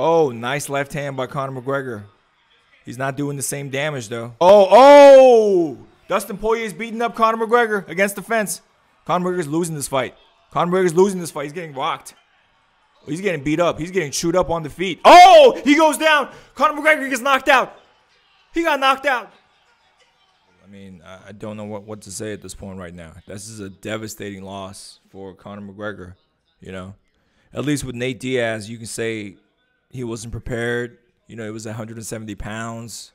Oh, nice left hand by Conor McGregor. He's not doing the same damage though. Oh, oh! Dustin Poirier is beating up Conor McGregor against the fence. Conor McGregor's losing this fight. Conor McGregor's losing this fight. He's getting rocked. He's getting beat up. He's getting chewed up on the feet. Oh! He goes down. Conor McGregor gets knocked out. He got knocked out. I mean, I don't know what, what to say at this point right now. This is a devastating loss for Conor McGregor. You know, at least with Nate Diaz, you can say he wasn't prepared. You know, it was 170 pounds.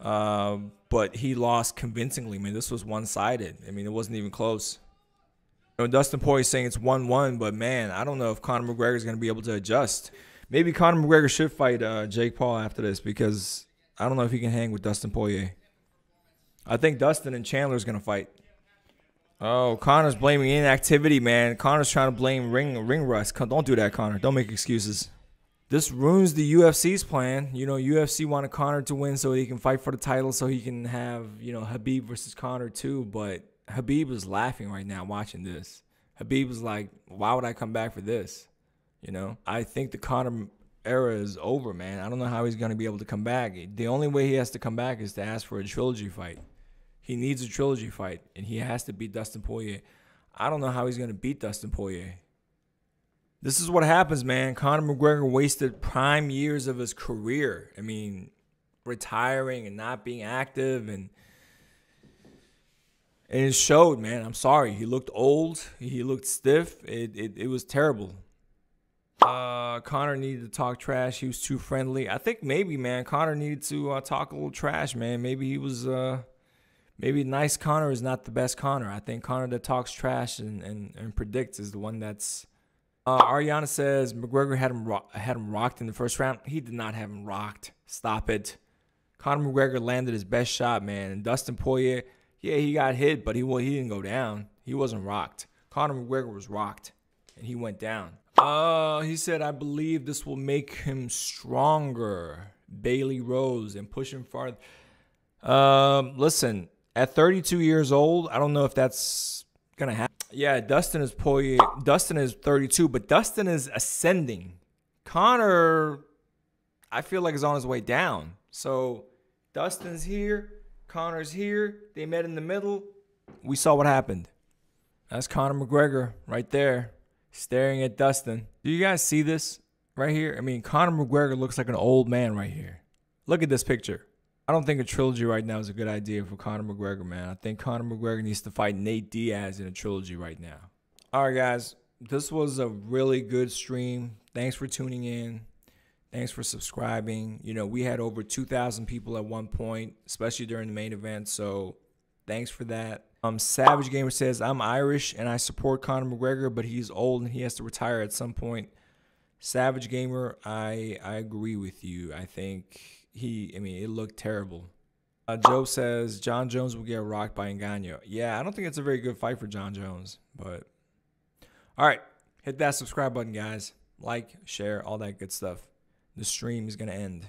Um, but he lost convincingly. I mean, this was one sided. I mean, it wasn't even close. You know, Dustin Poirier saying it's 1 1, but man, I don't know if Conor McGregor is going to be able to adjust. Maybe Conor McGregor should fight uh, Jake Paul after this because I don't know if he can hang with Dustin Poirier. I think Dustin and Chandler is going to fight. Oh, Conor's blaming inactivity, man. Conor's trying to blame ring ring rust. Don't do that, Conor. Don't make excuses. This ruins the UFC's plan. You know, UFC wanted Conor to win so he can fight for the title, so he can have you know Khabib versus Conor too. But Khabib is laughing right now watching this. Khabib was like, "Why would I come back for this?" You know, I think the Conor era is over, man. I don't know how he's gonna be able to come back. The only way he has to come back is to ask for a trilogy fight. He needs a trilogy fight, and he has to beat Dustin Poirier. I don't know how he's going to beat Dustin Poirier. This is what happens, man. Conor McGregor wasted prime years of his career. I mean, retiring and not being active and and it showed, man. I'm sorry. He looked old. He looked stiff. It it, it was terrible. Uh, Conor needed to talk trash. He was too friendly. I think maybe, man, Conor needed to uh, talk a little trash, man. Maybe he was uh maybe nice Conor is not the best Conor. I think Conor that talks trash and, and, and predicts is the one that's. Uh, Ariana says McGregor had him ro- had him rocked in the first round. He did not have him rocked. Stop it. Conor McGregor landed his best shot, man. And Dustin Poirier, yeah, he got hit, but he he didn't go down. He wasn't rocked. Conor McGregor was rocked, and he went down. Uh, he said, I believe this will make him stronger. Bailey Rose and push him farther. Um, listen, at 32 years old, I don't know if that's gonna happen. Yeah, Dustin is Poirier. Dustin is 32, but Dustin is ascending. Conor, I feel like is on his way down. So Dustin's here, Conor's here. They met in the middle. We saw what happened. That's Conor McGregor right there, staring at Dustin. Do you guys see this right here? I mean, Conor McGregor looks like an old man right here. Look at this picture. I don't think a trilogy right now is a good idea for Conor McGregor, man. I think Conor McGregor needs to fight Nate Diaz in a trilogy right now. All right, guys. This was a really good stream. Thanks for tuning in. Thanks for subscribing. You know, we had over 2,000 people at one point, especially during the main event. So thanks for that. Um, Savage Gamer says, I'm Irish and I support Conor McGregor, but he's old and he has to retire at some point. Savage Gamer, I I agree with you. I think he, I mean, it looked terrible. Uh, Joe says Jon Jones will get rocked by Ngannou. Yeah, I don't think it's a very good fight for Jon Jones, but all right, hit that subscribe button, guys. Like, share, all that good stuff. The stream is gonna end.